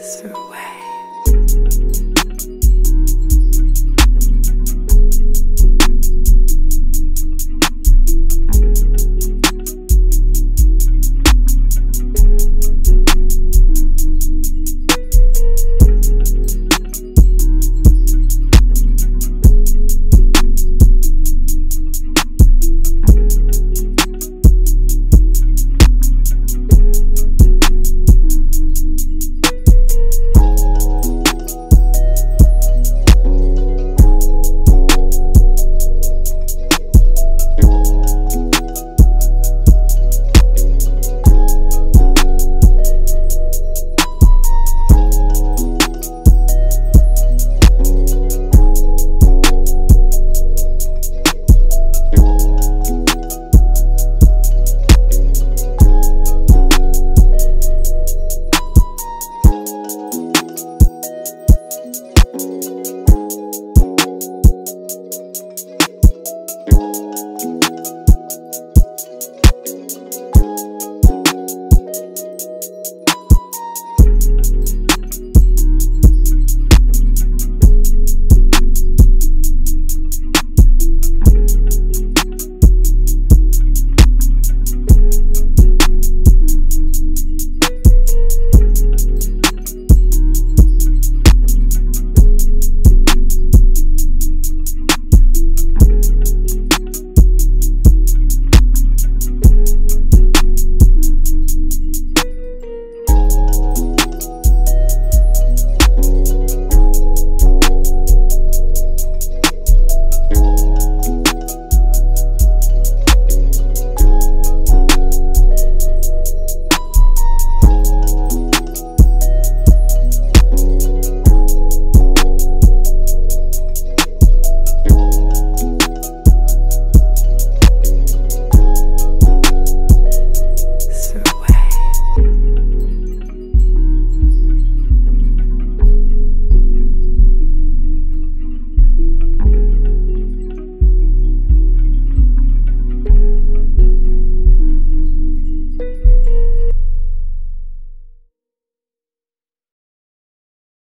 Through way. thank you